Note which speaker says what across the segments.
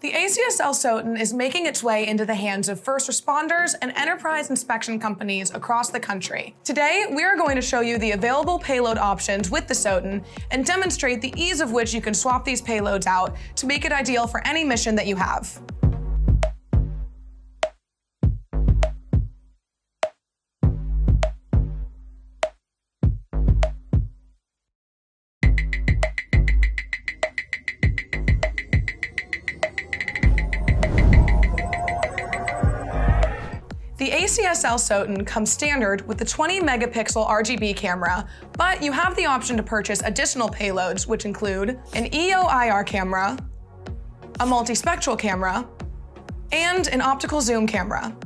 Speaker 1: The ACSL SOTEN is making its way into the hands of first responders and enterprise inspection companies across the country. Today, we are going to show you the available payload options with the SOTEN and demonstrate the ease of which you can swap these payloads out to make it ideal for any mission that you have. The ACSL SOTEN comes standard with the 20 megapixel RGB camera, but you have the option to purchase additional payloads, which include an EO-IR camera, a multispectral camera, and an optical zoom camera.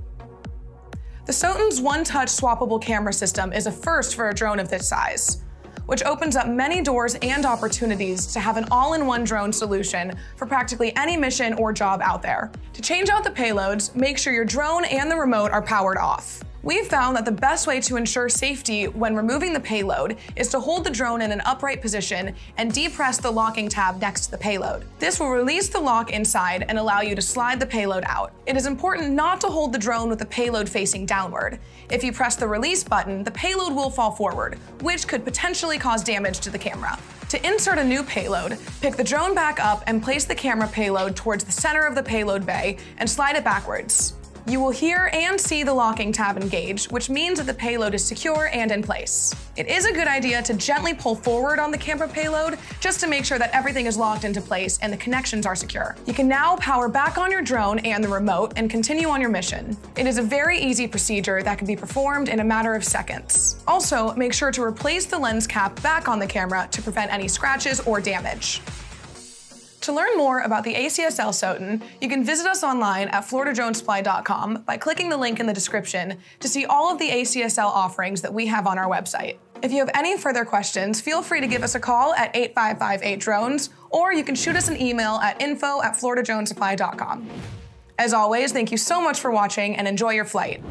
Speaker 1: The SOTEN's one-touch swappable camera system is a first for a drone of this size which opens up many doors and opportunities to have an all-in-one drone solution for practically any mission or job out there. To change out the payloads, make sure your drone and the remote are powered off. We've found that the best way to ensure safety when removing the payload is to hold the drone in an upright position and depress the locking tab next to the payload. This will release the lock inside and allow you to slide the payload out. It is important not to hold the drone with the payload facing downward. If you press the release button, the payload will fall forward, which could potentially cause damage to the camera. To insert a new payload, pick the drone back up and place the camera payload towards the center of the payload bay and slide it backwards. You will hear and see the locking tab engage, which means that the payload is secure and in place. It is a good idea to gently pull forward on the camera payload just to make sure that everything is locked into place and the connections are secure. You can now power back on your drone and the remote and continue on your mission. It is a very easy procedure that can be performed in a matter of seconds. Also, make sure to replace the lens cap back on the camera to prevent any scratches or damage. To learn more about the ACSL SOTEN, you can visit us online at floridadronesupply.com by clicking the link in the description to see all of the ACSL offerings that we have on our website. If you have any further questions, feel free to give us a call at 8558-DRONES, or you can shoot us an email at info at floridadronesupply.com. As always, thank you so much for watching and enjoy your flight.